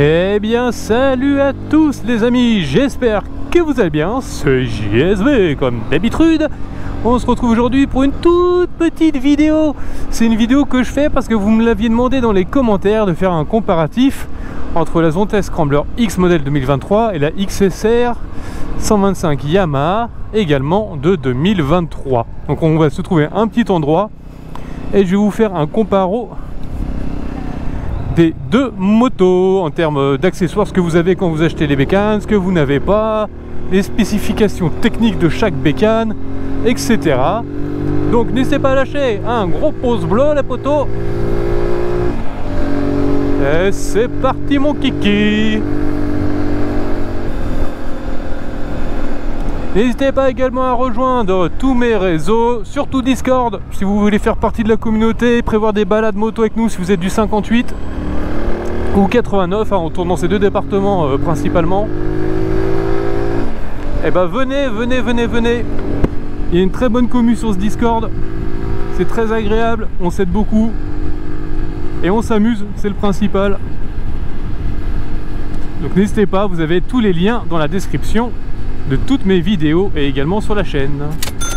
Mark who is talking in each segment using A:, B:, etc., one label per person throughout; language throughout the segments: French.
A: Eh bien salut à tous les amis, j'espère que vous allez bien, c'est JSV comme d'habitude. On se retrouve aujourd'hui pour une toute petite vidéo. C'est une vidéo que je fais parce que vous me l'aviez demandé dans les commentaires de faire un comparatif entre la Zontes Scrambler X modèle 2023 et la XSR 125 Yamaha également de 2023. Donc on va se trouver un petit endroit et je vais vous faire un comparo deux motos en termes d'accessoires, ce que vous avez quand vous achetez les bécanes, ce que vous n'avez pas, les spécifications techniques de chaque bécane, etc. Donc n'hésitez pas à lâcher un gros pouce bleu la poteau. Et c'est parti mon kiki N'hésitez pas également à rejoindre tous mes réseaux, surtout Discord, si vous voulez faire partie de la communauté, prévoir des balades moto avec nous si vous êtes du 58 ou 89, hein, on tourne dans ces deux départements euh, principalement. Et eh ben venez, venez, venez, venez. Il y a une très bonne commu sur ce Discord. C'est très agréable, on s'aide beaucoup. Et on s'amuse, c'est le principal. Donc n'hésitez pas, vous avez tous les liens dans la description de toutes mes vidéos et également sur la chaîne.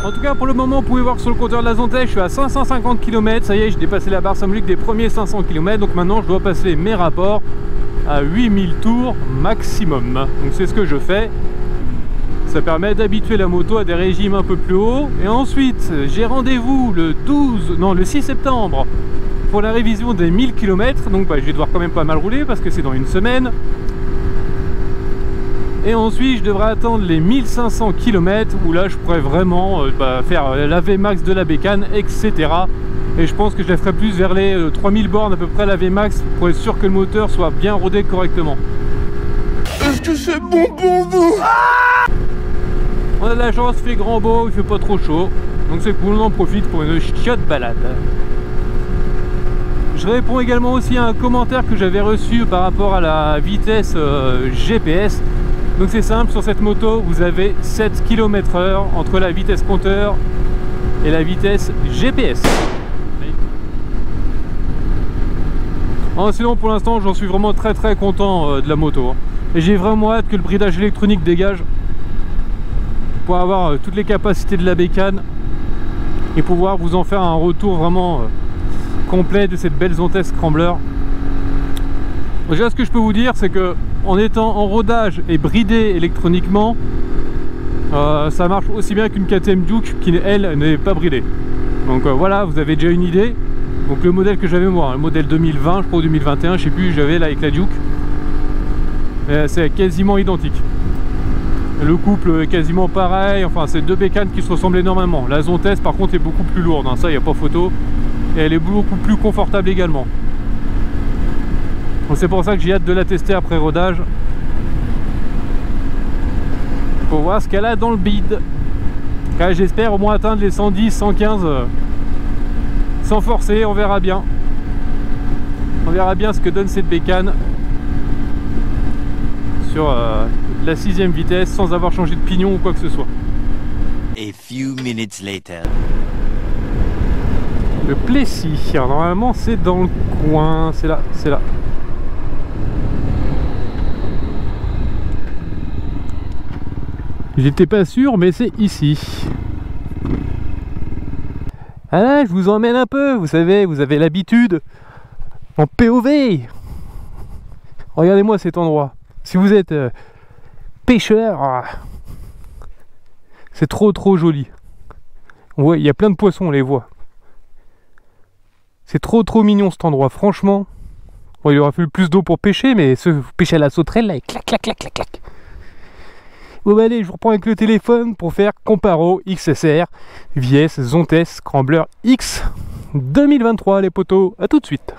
A: En tout cas pour le moment vous pouvez voir sur le compteur de la Zontech je suis à 550 km, ça y est j'ai dépassé la barre symbolique des premiers 500 km donc maintenant je dois passer mes rapports à 8000 tours maximum. Donc c'est ce que je fais. Ça permet d'habituer la moto à des régimes un peu plus hauts. Et ensuite j'ai rendez-vous le 12, non le 6 septembre pour la révision des 1000 km. Donc bah, je vais devoir quand même pas mal rouler parce que c'est dans une semaine. Et ensuite, je devrais attendre les 1500 km où là, je pourrais vraiment euh, bah, faire euh, la VMAX de la bécane, etc. Et je pense que je la ferai plus vers les 3000 euh, bornes à peu près la VMAX pour être sûr que le moteur soit bien rodé correctement.
B: Est-ce que c'est bon pour vous?
A: On a de la chance, il fait grand beau, il fait pas trop chaud. Donc c'est cool, on en profite pour une chiotte balade. Je réponds également aussi à un commentaire que j'avais reçu par rapport à la vitesse GPS. Donc c'est simple, sur cette moto, vous avez 7 km heure entre la vitesse compteur et la vitesse GPS. sinon pour l'instant j'en suis vraiment très très content euh, de la moto. Hein. Et j'ai vraiment hâte que le bridage électronique dégage pour avoir euh, toutes les capacités de la bécane et pouvoir vous en faire un retour vraiment euh, complet de cette belle Zontes Scrambler. Déjà ce que je peux vous dire c'est que en étant en rodage et bridé électroniquement, euh, ça marche aussi bien qu'une KTM Duke qui elle n'est pas bridée. Donc euh, voilà, vous avez déjà une idée. Donc le modèle que j'avais moi, le modèle 2020, je crois 2021, je sais plus, j'avais là avec la Duke. C'est quasiment identique. Le couple est quasiment pareil, enfin c'est deux bécanes qui se ressemblent énormément. La Zontes par contre est beaucoup plus lourde, hein. ça il n'y a pas photo. Et elle est beaucoup plus confortable également c'est pour ça que j'ai hâte de la tester après rodage. Pour voir ce qu'elle a dans le bide. J'espère au moins atteindre les 110 115 euh, sans forcer on verra bien. On verra bien ce que donne cette bécane sur euh, la sixième vitesse sans avoir changé de pignon ou quoi que ce soit. A few minutes later. Le Plessis, normalement c'est dans le coin, c'est là, c'est là. J'étais pas sûr, mais c'est ici. Ah je vous emmène un peu, vous savez, vous avez l'habitude. En POV. Regardez-moi cet endroit. Si vous êtes euh, pêcheur, ah, c'est trop trop joli. Ouais, il y a plein de poissons, on les voit. C'est trop trop mignon cet endroit, franchement. il aurait fallu plus d'eau pour pêcher, mais ce pêcher à la sauterelle, là, clac, clac, clac, clac, clac. Bon bah allez, je vous reprends avec le téléphone pour faire Comparo XSR VS Zontes Scrambler X 2023 les potos. À tout de suite.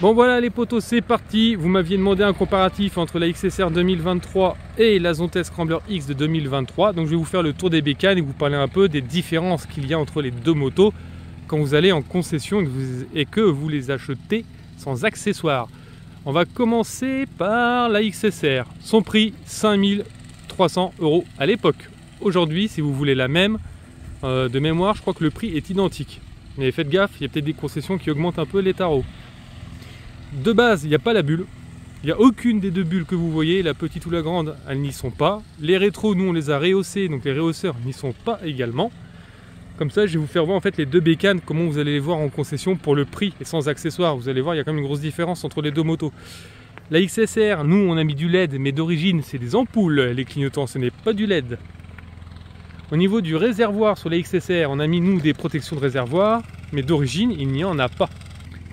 A: Bon voilà les potos, c'est parti. Vous m'aviez demandé un comparatif entre la XSR 2023 et la Zontes Scrambler X de 2023. Donc je vais vous faire le tour des bécanes et vous parler un peu des différences qu'il y a entre les deux motos quand vous allez en concession et que vous les achetez sans accessoires. On va commencer par la XSR. Son prix 5000 300 euros à l'époque. Aujourd'hui, si vous voulez la même, euh, de mémoire, je crois que le prix est identique. Mais faites gaffe, il y a peut-être des concessions qui augmentent un peu les tarots. De base, il n'y a pas la bulle. Il n'y a aucune des deux bulles que vous voyez, la petite ou la grande, elles n'y sont pas. Les rétros, nous on les a rehaussés, donc les rehausseurs n'y sont pas également. Comme ça, je vais vous faire voir en fait les deux bécanes, comment vous allez les voir en concession pour le prix et sans accessoires. Vous allez voir, il y a quand même une grosse différence entre les deux motos. La XSR, nous on a mis du LED, mais d'origine c'est des ampoules, les clignotants, ce n'est pas du LED. Au niveau du réservoir sur la XSR, on a mis nous des protections de réservoir, mais d'origine il n'y en a pas.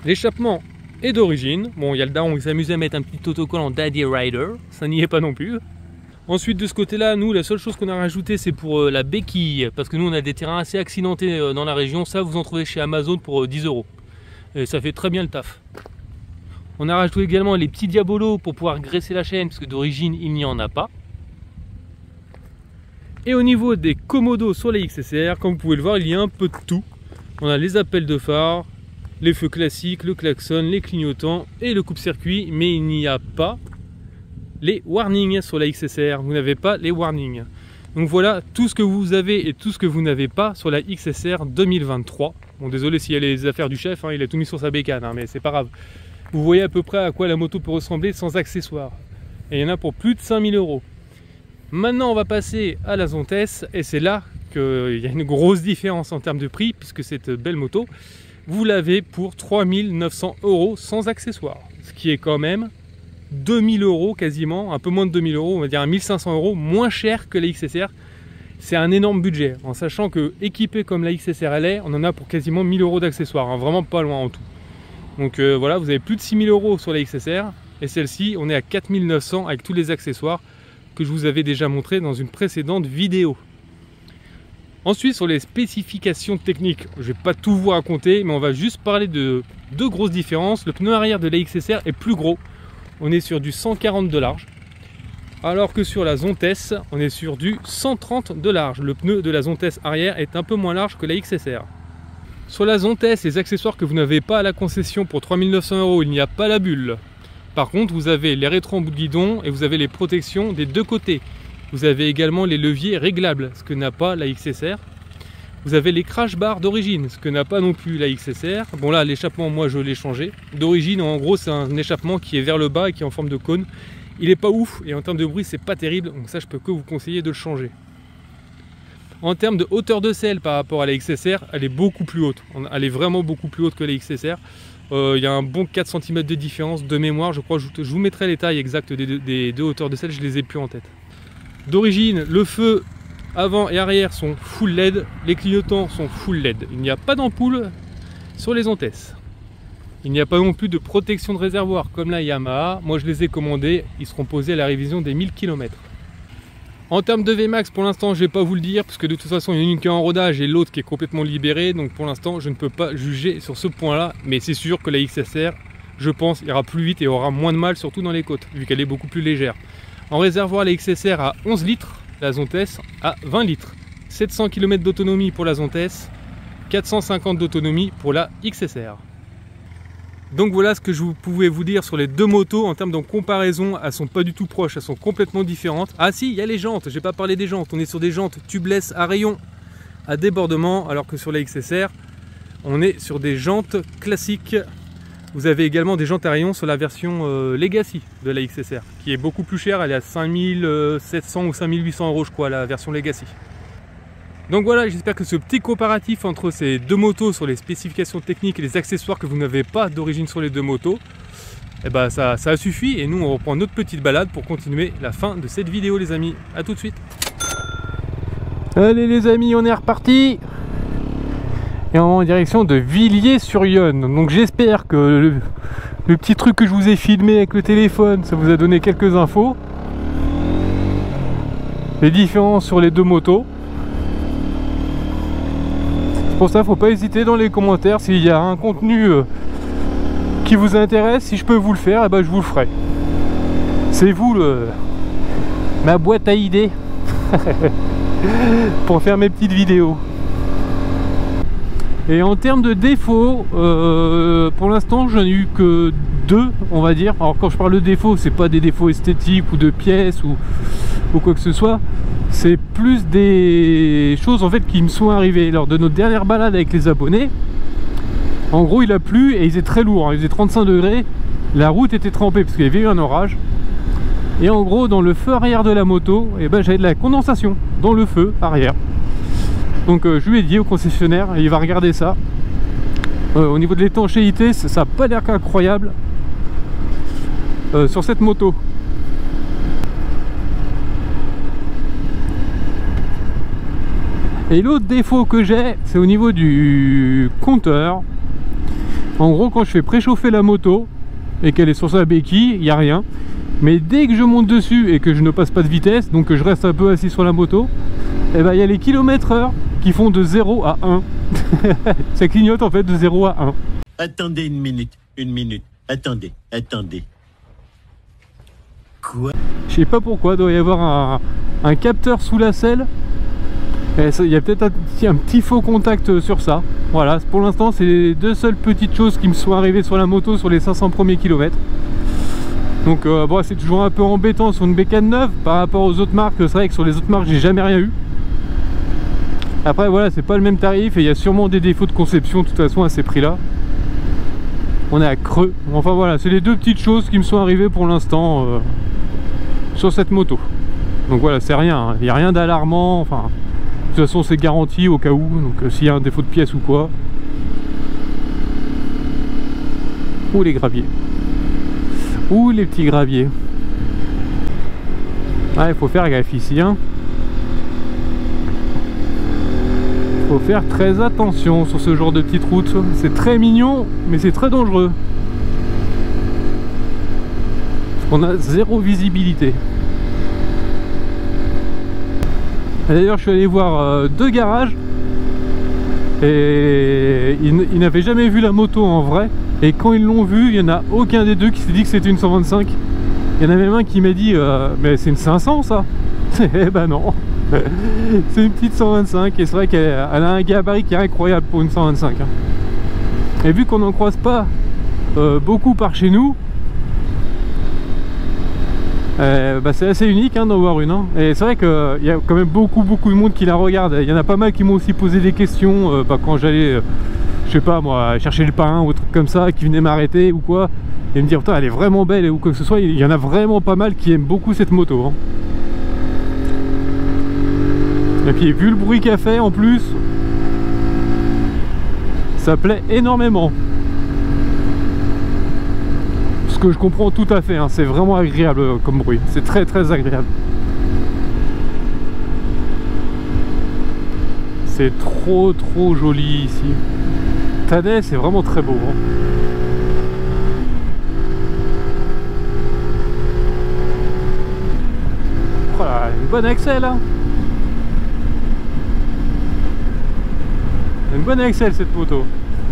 A: L'échappement est d'origine. Bon, il y a le daron qui s'amuse à mettre un petit autocollant Daddy Rider, ça n'y est pas non plus. Ensuite, de ce côté-là, nous, la seule chose qu'on a rajouté, c'est pour euh, la béquille, parce que nous, on a des terrains assez accidentés euh, dans la région. Ça, vous en trouvez chez Amazon pour 10 euh, euros. Et ça fait très bien le taf. On a rajouté également les petits diabolos pour pouvoir graisser la chaîne, parce que d'origine, il n'y en a pas. Et au niveau des commodos sur les XSR, comme vous pouvez le voir, il y a un peu de tout. On a les appels de phare, les feux classiques, le klaxon, les clignotants et le coupe-circuit, mais il n'y a pas les warnings sur la XSR. Vous n'avez pas les warnings. Donc voilà tout ce que vous avez et tout ce que vous n'avez pas sur la XSR 2023. Bon désolé s'il y a les affaires du chef, hein, il a tout mis sur sa bécane, hein, mais c'est pas grave. Vous voyez à peu près à quoi la moto peut ressembler sans accessoires. Et il y en a pour plus de 5000 euros. Maintenant on va passer à la Zontes et c'est là qu'il y a une grosse différence en termes de prix puisque cette belle moto vous l'avez pour 3900 euros sans accessoires. Ce qui est quand même 2000 euros quasiment, un peu moins de 2000 euros, on va dire 1500 euros moins cher que la XSR. C'est un énorme budget, en sachant que équipé comme la XSR elle est, on en a pour quasiment 1000 euros d'accessoires, hein, vraiment pas loin en tout. Donc euh, voilà, vous avez plus de 6000 euros sur la XSR, et celle-ci, on est à 4900 avec tous les accessoires que je vous avais déjà montré dans une précédente vidéo. Ensuite, sur les spécifications techniques, je ne vais pas tout vous raconter, mais on va juste parler de deux grosses différences. Le pneu arrière de la XSR est plus gros. On est sur du 140 de large. Alors que sur la Zontes, on est sur du 130 de large. Le pneu de la Zontes arrière est un peu moins large que la XSR. Sur la Zontes, les accessoires que vous n'avez pas à la concession pour 3900 euros, il n'y a pas la bulle. Par contre, vous avez les rétros en bout de guidon et vous avez les protections des deux côtés. Vous avez également les leviers réglables, ce que n'a pas la XSR. Vous avez les crash bars d'origine, ce que n'a pas non plus la XSR. Bon là, l'échappement, moi je l'ai changé. D'origine, en gros, c'est un échappement qui est vers le bas et qui est en forme de cône. Il est pas ouf et en termes de bruit, c'est pas terrible. Donc ça, je peux que vous conseiller de le changer. En termes de hauteur de selle par rapport à la XSR, elle est beaucoup plus haute. Elle est vraiment beaucoup plus haute que la XSR. Euh, il y a un bon 4 cm de différence de mémoire. Je crois je vous mettrai les tailles exactes des des deux hauteurs de selle. Je les ai plus en tête. D'origine, le feu avant et arrière sont full LED, les clignotants sont full LED. Il n'y a pas d'ampoule sur les Antes. Il n'y a pas non plus de protection de réservoir comme la Yamaha. Moi je les ai commandés, ils seront posés à la révision des 1000 km. En termes de VMAX, pour l'instant, je ne vais pas vous le dire, parce que de toute façon, il y en a une qui est en rodage et l'autre qui est complètement libérée. Donc pour l'instant, je ne peux pas juger sur ce point-là. Mais c'est sûr que la XSR, je pense, ira plus vite et aura moins de mal, surtout dans les côtes, vu qu'elle est beaucoup plus légère. En réservoir, la XSR à 11 litres, la Zontes à 20 litres. 700 km d'autonomie pour la Zontes, 450 d'autonomie pour la XSR. Donc voilà ce que je pouvais vous dire sur les deux motos en termes de comparaison, elles sont pas du tout proches, elles sont complètement différentes. Ah si, il y a les jantes, j'ai pas parlé des jantes, on est sur des jantes tubeless à rayon à débordement alors que sur la XSR, on est sur des jantes classiques vous avez également des jantes à rayons sur la version euh, Legacy de la XSR, qui est beaucoup plus chère, elle est à 5700 ou 5800 euros je crois, la version Legacy. Donc voilà, j'espère que ce petit comparatif entre ces deux motos sur les spécifications techniques et les accessoires que vous n'avez pas d'origine sur les deux motos, eh ben ça, a suffi et nous on reprend notre petite balade pour continuer la fin de cette vidéo les amis. A tout de suite Allez les amis, on est reparti et en direction de Villiers-sur-Yonne. Donc j'espère que le, petit truc que je vous ai filmé avec le téléphone, ça vous a donné quelques infos. Les différences sur les deux motos. Pour ça, faut pas hésiter dans les commentaires s'il y a un contenu euh, qui vous intéresse, si je peux vous le faire, et eh ben je vous le ferai. C'est vous le ma boîte à idées pour faire mes petites vidéos. Et en termes de défauts, euh, pour l'instant j'en ai eu que deux, on va dire. Alors quand je parle de défauts, c'est pas des défauts esthétiques ou de pièces ou, quoi que ce soit. C'est plus des choses en fait qui me sont arrivées lors de notre dernière balade avec les abonnés. En gros il a plu et il faisait très lourd, hein. il faisait 35 degrés. la route était trempée parce qu'il y avait eu un orage. Et en gros, dans le feu arrière de la moto, eh ben, j'avais de la condensation dans le feu arrière. Donc euh, je lui ai dit au concessionnaire, il va regarder ça. Euh, au niveau de l'étanchéité, ça n'a pas l'air incroyable euh, sur cette moto. Et l'autre défaut que j'ai, c'est au niveau du compteur. En gros, quand je fais préchauffer la moto et qu'elle est sur sa béquille, il n'y a rien. Mais dès que je monte dessus et que je ne passe pas de vitesse, donc que je reste un peu assis sur la moto, et eh ben il y a les kilomètres heure qui font de 0 à 1. Ça clignote en fait de 0 à 1.
C: Attendez une minute, une minute. Attendez, attendez. Quoi?
A: Je sais pas pourquoi, il doit y avoir un, un capteur sous la selle il y a peut-être un, petit faux contact sur ça. Voilà, pour l'instant, c'est les deux seules petites choses qui me sont arrivées sur la moto sur les 500 premiers kilomètres. Donc euh, bon, c'est toujours un peu embêtant sur une bécane neuve par rapport aux autres marques. C'est vrai que sur les autres marques, j'ai jamais rien eu. Après, voilà, c'est pas le même tarif et il y a sûrement des défauts de conception de toute façon à ces prix-là. On est à creux. Enfin voilà, c'est les deux petites choses qui me sont arrivées pour l'instant euh, sur cette moto. Donc voilà, c'est rien. Hein. Il n'y a rien d'alarmant. Enfin, toute façon, c'est garanti au cas où. Donc, euh, s'il y a un défaut de pièce ou quoi. Ou les graviers. Ou les petits graviers. il faut faire gaffe ici. Hein. faut faire très attention sur ce genre de petite route. C'est très mignon, mais c'est très dangereux. Parce qu'on a zéro visibilité. D'ailleurs, je suis allé voir euh, deux garages et ils, n'avaient jamais vu la moto en vrai. Et quand ils l'ont vu, il n'y en a aucun des deux qui s'est dit que c'était une 125. Il y en a même un qui m'a dit euh, Mais c'est une 500 ça Eh ben non C'est une petite 125 et c'est vrai qu'elle a un gabarit qui est incroyable pour une 125. Hein. Et vu qu'on n'en croise pas euh, beaucoup par chez nous, euh, bah, c'est assez unique hein, d'en voir une. Hein. Et c'est vrai qu'il y a quand même beaucoup beaucoup de monde qui la regarde. Il y en a pas mal qui m'ont aussi posé des questions euh, bah, quand j'allais, euh, je sais pas moi, chercher le pain ou truc comme ça, qui venaient m'arrêter ou quoi. Et me dire, putain, elle est vraiment belle ou quoi que ce soit. Il y en a vraiment pas mal qui aiment beaucoup cette moto. Hein. Et puis vu le bruit qu'elle fait en plus, ça plaît énormément que je comprends tout à fait, hein. c'est vraiment agréable euh, comme bruit, c'est très très agréable. C'est trop trop joli ici. Tadet c'est vraiment très beau. Hein. Voilà, une bonne Excel hein. Une bonne Excel cette moto.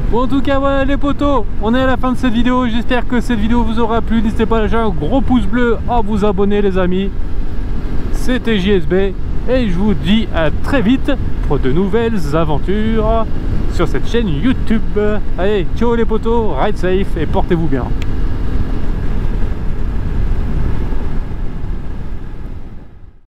A: Bon en tout cas voilà les potos. On est à la fin de cette vidéo. J'espère que cette vidéo vous aura plu. N'hésitez pas à lâcher un gros pouce bleu À vous abonner les amis. C'était JSB Et je vous dis à très vite Pour de nouvelles aventures Sur cette chaîne YouTube. Allez ciao les potos Ride safe et portez-vous bien